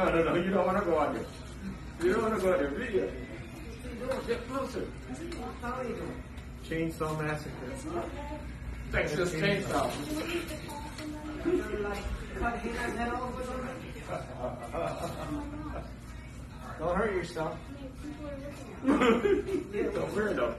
No, no, no. You don't want to go on there. You don't want to go on there. Video. Get closer. Chainsaw Massacre. Texas Chainsaw. Don't hurt yourself. Don't worry though.